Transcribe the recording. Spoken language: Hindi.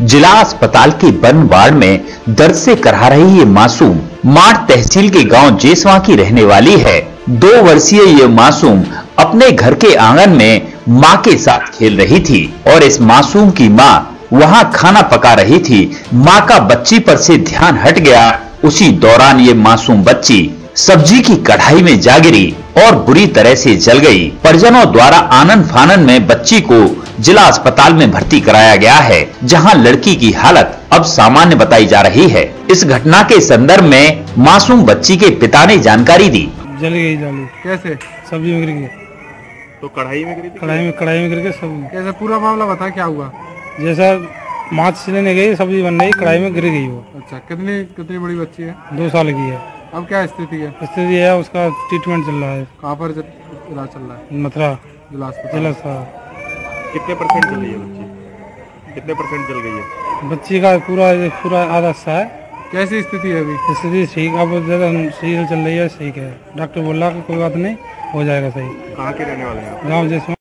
जिला अस्पताल के बन वार्ड में दर्द से करा रही ये मासूम माठ तहसील के गाँव जेसवा की रहने वाली है। दो वर्षीय ये मासूम अपने घर के आँगन में माँ के साथ खेल रही थी और इस मासूम की माँ वहाँ खाना पका रही थी। माँ का बच्ची पर से ध्यान हट गया। उसी दौरान ये मासूम बच्ची सब्ज़ी की कढ़ाई में जा गिरी और बुरी तरह से जल गई। परिजनों द्वारा आनंद फानन में बच्ची को जिला अस्पताल में भर्ती कराया गया है जहाँ लड़की की हालत अब सामान्य बताई जा रही है। इस घटना के संदर्भ में मासूम बच्ची के पिता ने जानकारी दी। जल गई जाली। कैसे? सब्ज़ी में गिर गई। तो कढ़ाई में गिरी कढ़ाई में कढ़ाई में गिर के सब कैसे पूरा मामला बता क्या हुआ? जैसा माछ लेने गई सब्ज़ी बन रही कढ़ाई में गिर गई वो। अच्छा कितनी कितनी बड़ी बच्ची है? दो साल की है। अब क्या स्थिति है? स्थिति है उसका ट्रीटमेंट चल रहा है। कहाँ पर इलाज चल रहा है? मथुरा। जिला अस्पताल। जिला कितने परसेंट जल रही है बच्ची? कितने परसेंट जल गई है? बच्ची का पूरा पूरा आधा हिस्सा है। कैसी स्थिति है अभी? स्थिति ठीक अब ज़्यादा सही चल रही है ठीक है। डॉक्टर बोल रहा कि कोई बात नहीं हो जाएगा सही। कहाँ के रहने वाले हैं गाँव जैसे।